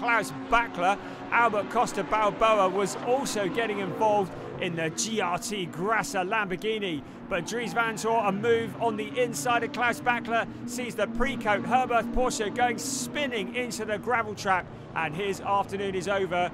Klaus Bachler, Albert Costa Balboa was also getting involved in the GRT Grasser Lamborghini. But Dries Vanthoor, a move on the inside of Klaus Bachler sees the Precote Herberth Porsche going spinning into the gravel trap. And his afternoon is over.